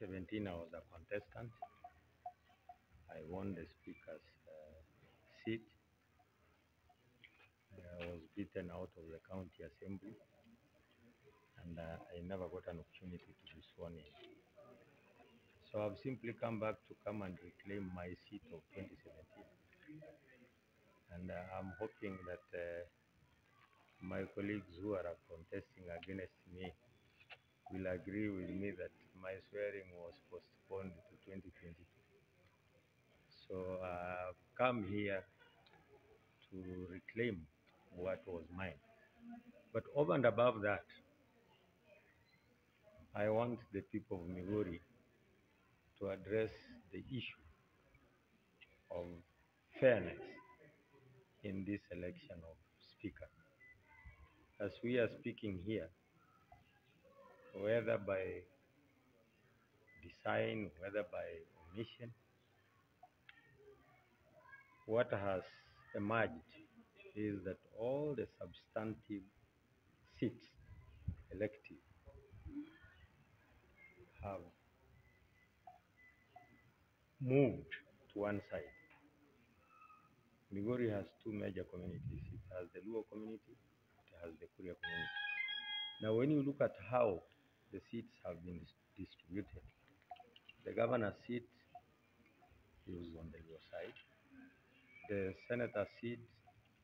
2017, I was a contestant. I won the speaker's uh, seat. I was beaten out of the county assembly, and uh, I never got an opportunity to be sworn in. So I've simply come back to come and reclaim my seat of 2017. And uh, I'm hoping that uh, my colleagues who are contesting against me will agree with me that my swearing was postponed to 2022. So I've come here to reclaim what was mine. But over and above that, I want the people of Migori to address the issue of fairness in this election of speaker. As we are speaking here, whether by design, whether by omission, what has emerged is that all the substantive seats elected have moved to one side. Migori has two major communities. It has the Luo community, it has the Kuria community. Now, when you look at how the seats have been distributed, the governor's seat is on the Luo side, the senator seat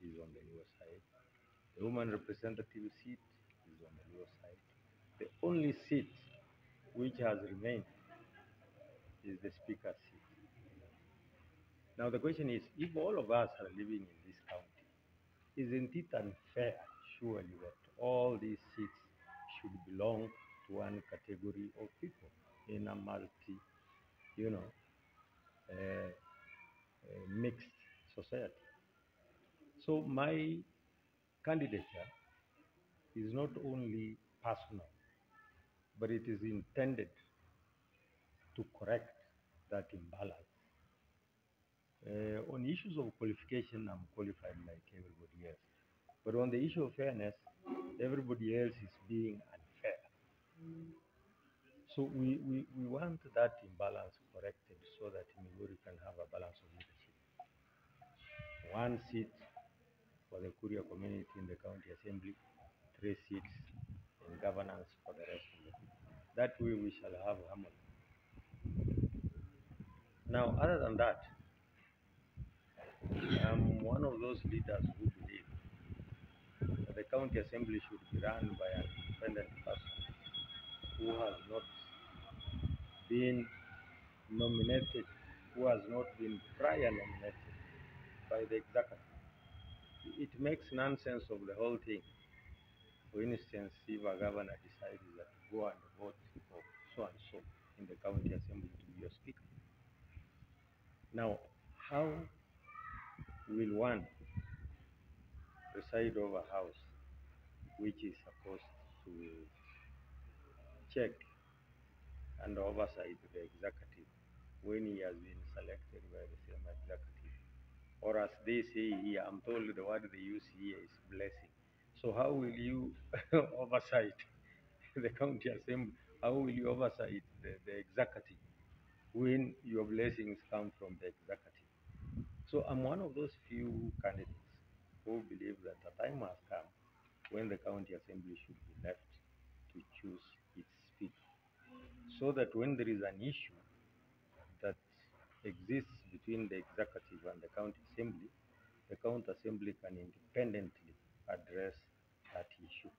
is on the Luo side, the woman representative seat is on the Luo side. The only seat which has remained is the speaker's seat. Now the question is, if all of us are living in this county, isn't it unfair, surely, that all these seats should belong to one category of people in a multi, you know, uh, mixed society? So my candidature is not only personal, but it is intended to correct that imbalance. Uh, on issues of qualification, I'm qualified like everybody else. But on the issue of fairness, everybody else is being unfair. So we, we, we want that imbalance corrected so that Migori can have a balance of leadership. One seat for the Kuria community in the county assembly, three seats in governance for the rest of them. That way we shall have harmony. Now, other than that, I'm one of those leaders who believe that the county assembly should be run by an independent person who has not been nominated, who has not been prior nominated by the executive. It makes nonsense of the whole thing. For instance, if a governor decides that to go and vote for so and so in the county assembly to be your speaker. Now, how will one preside over a house which is supposed to check and oversight the executive when he has been selected by the same executive? Or as they say here, I'm told the word they use here is blessing. So how will you oversight the county assembly? How will you oversight the, the executive when your blessings come from the executive? So I'm one of those few candidates who believe that the time has come when the county assembly should be left to choose. So that when there is an issue that exists between the executive and the county assembly, the county assembly can independently address that issue.